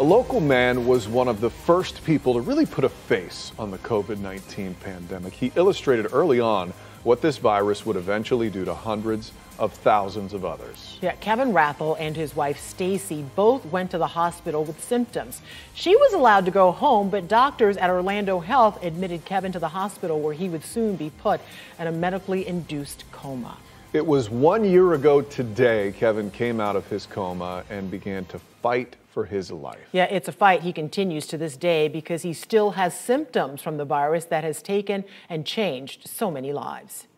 A local man was one of the first people to really put a face on the COVID 19 pandemic. He illustrated early on what this virus would eventually do to hundreds of thousands of others. Yeah, Kevin Rathel and his wife Stacy both went to the hospital with symptoms. She was allowed to go home, but doctors at Orlando Health admitted Kevin to the hospital where he would soon be put in a medically induced coma. It was one year ago today Kevin came out of his coma and began to fight for his life. Yeah, it's a fight he continues to this day because he still has symptoms from the virus that has taken and changed so many lives.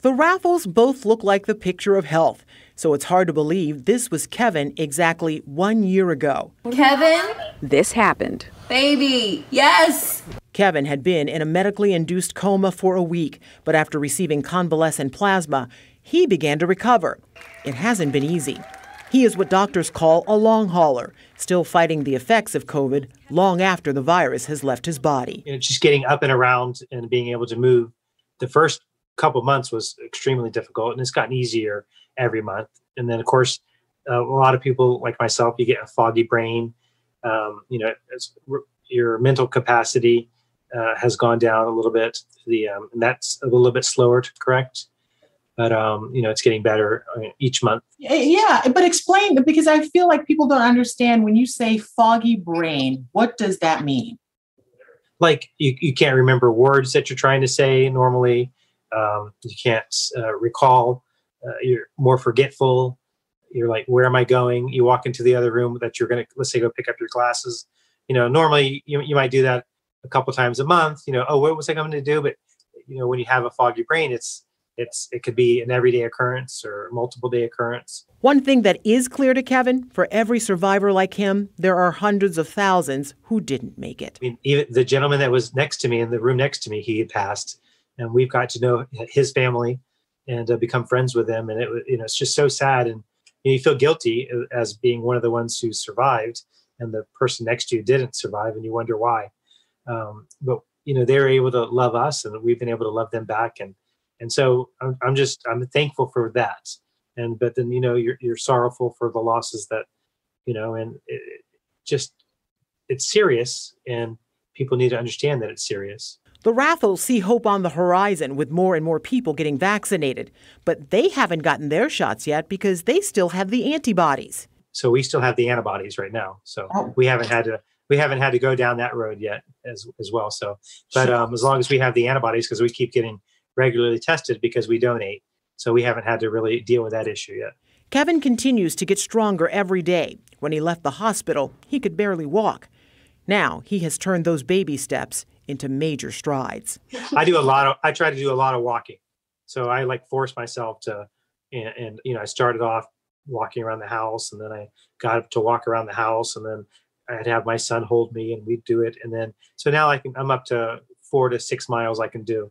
The Rathels both look like the picture of health, so it's hard to believe this was Kevin exactly one year ago. Kevin? This happened. Baby, yes! Kevin had been in a medically induced coma for a week, but after receiving convalescent plasma, he began to recover. It hasn't been easy. He is what doctors call a long hauler, still fighting the effects of COVID long after the virus has left his body. You know, just getting up and around and being able to move. The first couple months was extremely difficult, and it's gotten easier every month. And then, of course, uh, a lot of people like myself, you get a foggy brain. Um, you know, your mental capacity uh, has gone down a little bit. The um, and that's a little bit slower to correct but um, you know it's getting better uh, each month. Yeah but explain because i feel like people don't understand when you say foggy brain what does that mean? Like you, you can't remember words that you're trying to say normally. Um, you can't uh, recall uh, you're more forgetful. You're like where am i going? You walk into the other room that you're going to let's say go pick up your glasses. You know normally you, you might do that a couple times a month you know oh what was i going to do but you know when you have a foggy brain it's it's it could be an everyday occurrence or multiple day occurrence. One thing that is clear to Kevin, for every survivor like him, there are hundreds of thousands who didn't make it. I mean, even the gentleman that was next to me in the room next to me, he had passed, and we've got to know his family and uh, become friends with them, and it you know it's just so sad, and you, know, you feel guilty uh, as being one of the ones who survived, and the person next to you didn't survive, and you wonder why. Um, but you know they're able to love us, and we've been able to love them back, and and so I'm, I'm just i'm thankful for that and but then you know you're, you're sorrowful for the losses that you know and it, just it's serious and people need to understand that it's serious the Rathels see hope on the horizon with more and more people getting vaccinated, but they haven't gotten their shots yet because they still have the antibodies. So we still have the antibodies right now. So oh. we haven't had to we haven't had to go down that road yet as as well. So, but um, as long as we have the antibodies, because we keep getting regularly tested because we donate. So we haven't had to really deal with that issue yet. Kevin continues to get stronger every day. When he left the hospital, he could barely walk. Now he has turned those baby steps into major strides. I do a lot of I try to do a lot of walking. So I like force myself to and, and you know, I started off walking around the house and then I got up to walk around the house and then I'd have my son hold me and we'd do it. And then so now I can I'm up to four to six miles I can do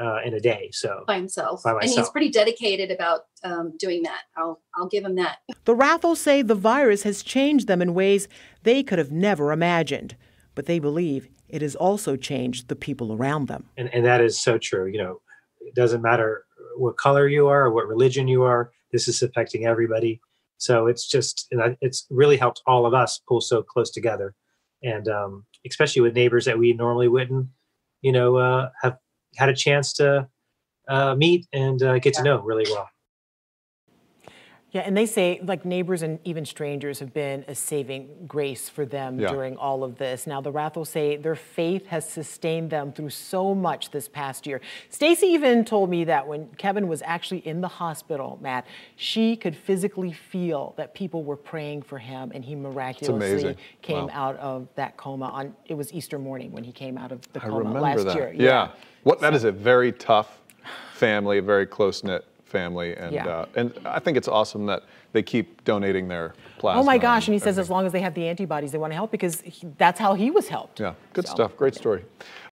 uh, in a day. So by himself, by and he's pretty dedicated about um, doing that. I'll I'll give him that. The Rathels say the virus has changed them in ways they could have never imagined, but they believe it has also changed the people around them. And and that is so true. You know, it doesn't matter what color you are or what religion you are. This is affecting everybody. So it's just it's really helped all of us pull so close together, and um, especially with neighbors that we normally wouldn't, you know, uh, have had a chance to uh, meet and uh, get to know really well. Yeah, and they say like neighbors and even strangers have been a saving grace for them yeah. during all of this. Now the Rathels say their faith has sustained them through so much this past year. Stacy even told me that when Kevin was actually in the hospital, Matt, she could physically feel that people were praying for him and he miraculously came wow. out of that coma on it was Easter morning when he came out of the coma last that. year. Yeah. yeah. What that is a very tough family, a very close knit family, and yeah. uh, and I think it's awesome that they keep donating their plasma. Oh my gosh! And he says as long as they have the antibodies, they want to help because he, that's how he was helped. Yeah, good so, stuff. Great yeah. story.